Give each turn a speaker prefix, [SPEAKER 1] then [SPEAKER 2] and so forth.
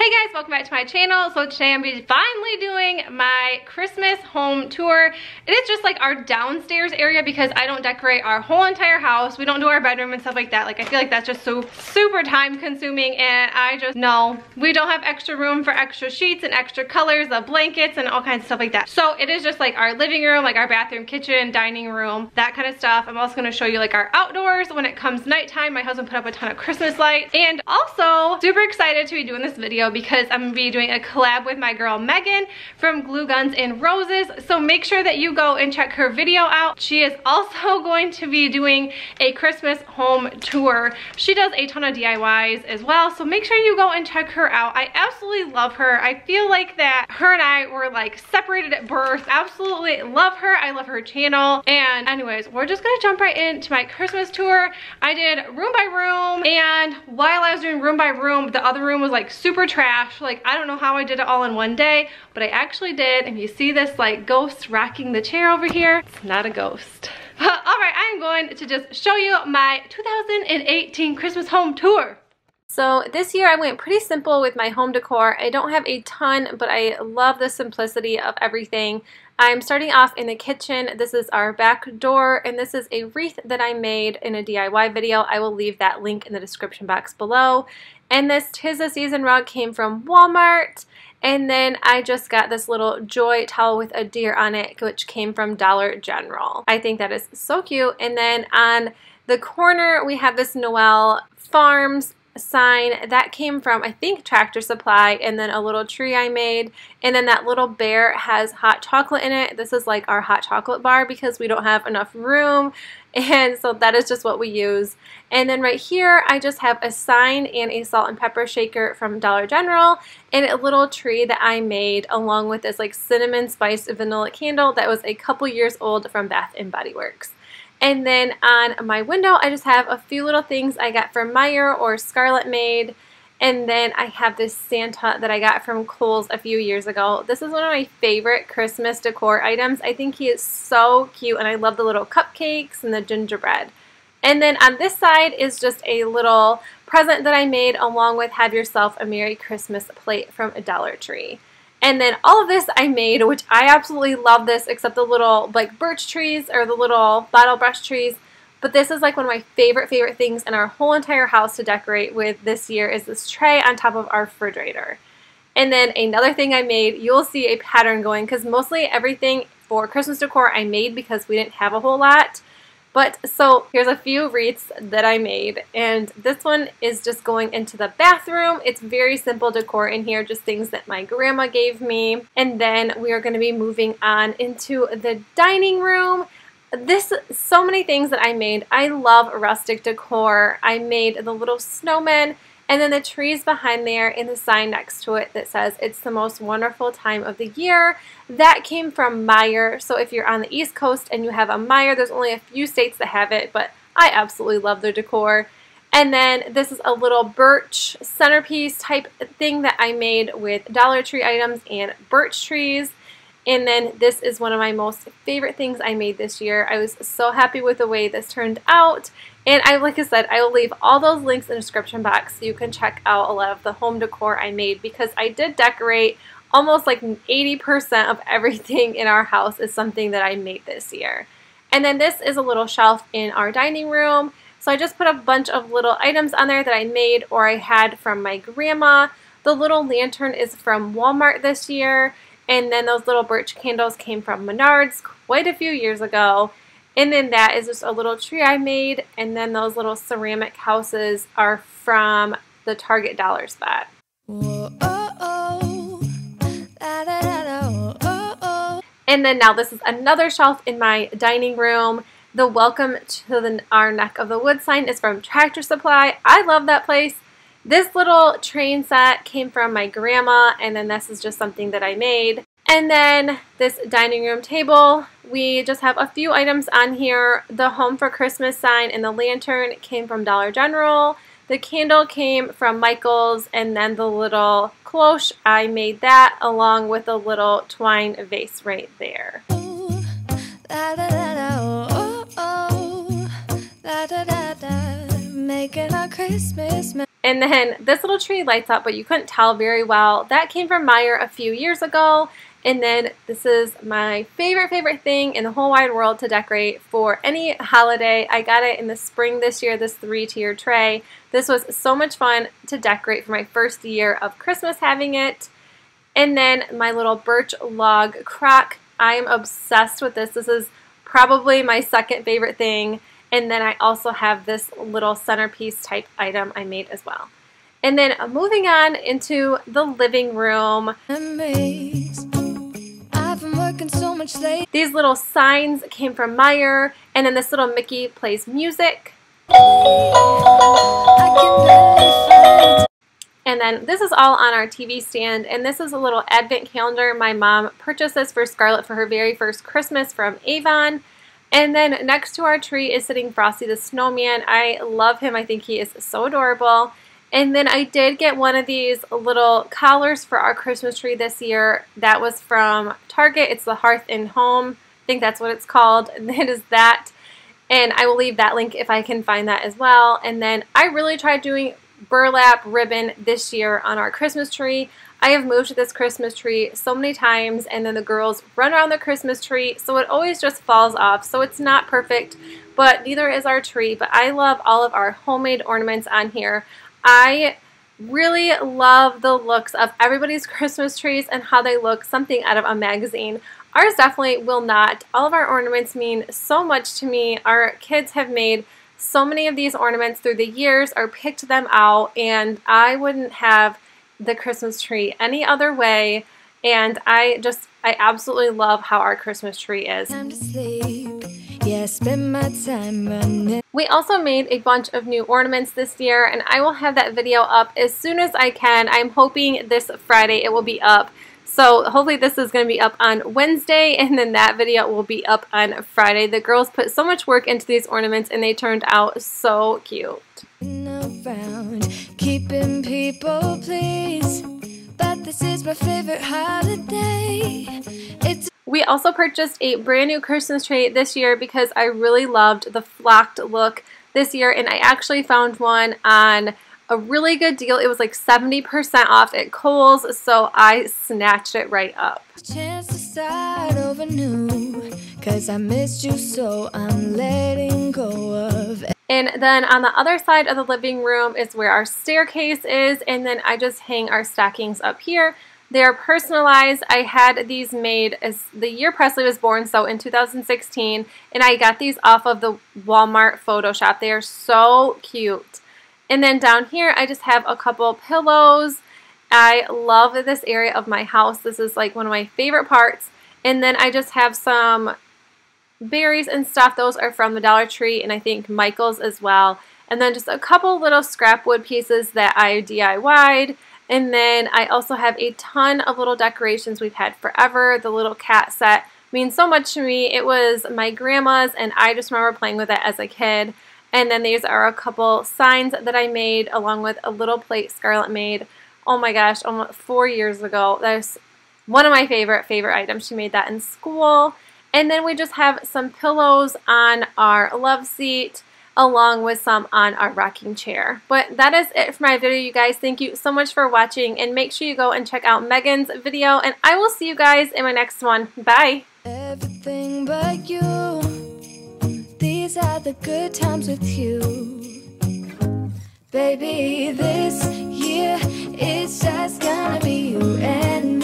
[SPEAKER 1] Hey guys, welcome back to my channel. So today I'm finally doing my Christmas home tour. It is just like our downstairs area because I don't decorate our whole entire house. We don't do our bedroom and stuff like that. Like I feel like that's just so super time consuming and I just know we don't have extra room for extra sheets and extra colors of blankets and all kinds of stuff like that. So it is just like our living room, like our bathroom, kitchen, dining room, that kind of stuff. I'm also gonna show you like our outdoors when it comes nighttime. My husband put up a ton of Christmas lights and also super excited to be doing this video because I'm gonna be doing a collab with my girl Megan from Glue Guns and Roses. So make sure that you go and check her video out. She is also going to be doing a Christmas home tour. She does a ton of DIYs as well. So make sure you go and check her out. I absolutely love her. I feel like that her and I were like separated at birth. Absolutely love her. I love her channel. And anyways, we're just gonna jump right into my Christmas tour. I did room by room and while I was doing room by room, the other room was like super trash. Like, I don't know how I did it all in one day, but I actually did. And you see this like ghost rocking the chair over here, it's not a ghost. all right, I'm going to just show you my 2018 Christmas home tour. So this year I went pretty simple with my home decor. I don't have a ton, but I love the simplicity of everything. I'm starting off in the kitchen. This is our back door, and this is a wreath that I made in a DIY video. I will leave that link in the description box below. And this Tis the Season rug came from Walmart. And then I just got this little joy towel with a deer on it, which came from Dollar General. I think that is so cute. And then on the corner, we have this Noel Farms sign that came from I think Tractor Supply and then a little tree I made. And then that little bear has hot chocolate in it. This is like our hot chocolate bar because we don't have enough room. And so that is just what we use. And then right here I just have a sign and a salt and pepper shaker from Dollar General and a little tree that I made along with this like cinnamon spice vanilla candle that was a couple years old from Bath and Body Works and then on my window, I just have a few little things I got from Meijer or Scarlett Made. And then I have this Santa that I got from Kohl's a few years ago. This is one of my favorite Christmas decor items. I think he is so cute and I love the little cupcakes and the gingerbread. And then on this side is just a little present that I made along with Have Yourself a Merry Christmas plate from a Dollar Tree. And then all of this I made, which I absolutely love this, except the little like birch trees or the little bottle brush trees. But this is like one of my favorite, favorite things in our whole entire house to decorate with this year is this tray on top of our refrigerator. And then another thing I made, you'll see a pattern going because mostly everything for Christmas decor I made because we didn't have a whole lot. But so here's a few wreaths that I made and this one is just going into the bathroom. It's very simple decor in here, just things that my grandma gave me. And then we are going to be moving on into the dining room. This, so many things that I made. I love rustic decor. I made the little snowman and then the trees behind there and the sign next to it that says it's the most wonderful time of the year. That came from Meijer. So if you're on the East Coast and you have a Meijer, there's only a few states that have it, but I absolutely love their decor. And then this is a little birch centerpiece type thing that I made with Dollar Tree items and birch trees. And then this is one of my most favorite things I made this year. I was so happy with the way this turned out. And I, like I said, I will leave all those links in the description box so you can check out a lot of the home decor I made because I did decorate almost like 80% of everything in our house is something that I made this year. And then this is a little shelf in our dining room. So I just put a bunch of little items on there that I made or I had from my grandma. The little lantern is from Walmart this year. And then those little birch candles came from Menards quite a few years ago. And then that is just a little tree I made. And then those little ceramic houses are from the Target Dollar Spot. And then now this is another shelf in my dining room. The welcome to the, our neck of the Woods sign is from Tractor Supply. I love that place. This little train set came from my grandma, and then this is just something that I made. And then this dining room table, we just have a few items on here. The Home for Christmas sign and the lantern came from Dollar General. The candle came from Michael's, and then the little cloche, I made that along with a little twine vase right there. Oh, oh, making a Christmas And then this little tree lights up, but you couldn't tell very well. That came from Meijer a few years ago. And then this is my favorite, favorite thing in the whole wide world to decorate for any holiday. I got it in the spring this year, this three-tier tray. This was so much fun to decorate for my first year of Christmas having it. And then my little birch log crock. I am obsessed with this. This is probably my second favorite thing. And then I also have this little centerpiece type item I made as well. And then moving on into the living room. So These little signs came from Meijer, and then this little Mickey plays music. And then this is all on our TV stand, and this is a little advent calendar. My mom purchased this for Scarlett for her very first Christmas from Avon. And then next to our tree is sitting Frosty the Snowman. I love him. I think he is so adorable. And then I did get one of these little collars for our Christmas tree this year. That was from Target. It's the Hearth and Home. I think that's what it's called. And it is that. And I will leave that link if I can find that as well. And then I really tried doing burlap ribbon this year on our Christmas tree. I have moved this Christmas tree so many times and then the girls run around the Christmas tree so it always just falls off. So it's not perfect, but neither is our tree. But I love all of our homemade ornaments on here. I really love the looks of everybody's Christmas trees and how they look something out of a magazine. Ours definitely will not. All of our ornaments mean so much to me. Our kids have made so many of these ornaments through the years or picked them out and I wouldn't have the Christmas tree any other way and I just I absolutely love how our Christmas tree is. Yeah, spend my time running. We also made a bunch of new ornaments this year and I will have that video up as soon as I can. I'm hoping this Friday it will be up. So hopefully this is going to be up on Wednesday and then that video will be up on Friday. The girls put so much work into these ornaments and they turned out so cute. Mm. Around, keeping people pleased, but this is my favorite holiday. It's we also purchased a brand new Christmas tree this year because I really loved the flocked look this year and I actually found one on a really good deal. It was like 70% off at Kohl's, so I snatched it right up. Chance to start over new, cause I missed you so I'm letting go of it. And then on the other side of the living room is where our staircase is, and then I just hang our stockings up here. They are personalized. I had these made as the year Presley was born, so in 2016, and I got these off of the Walmart Photoshop. They are so cute. And then down here, I just have a couple pillows. I love this area of my house. This is like one of my favorite parts. And then I just have some berries and stuff. Those are from the Dollar Tree and I think Michael's as well. And then just a couple little scrap wood pieces that I DIY'd. And then I also have a ton of little decorations we've had forever. The little cat set means so much to me. It was my grandma's and I just remember playing with it as a kid. And then these are a couple signs that I made along with a little plate Scarlett made. Oh my gosh, almost four years ago. That's one of my favorite, favorite items. She made that in school. And then we just have some pillows on our love seat along with some on our rocking chair. But that is it for my video, you guys. Thank you so much for watching, and make sure you go and check out Megan's video, and I will see you guys in my next one. Bye! Everything but you These are the good times with you Baby, this year it's just gonna be you and me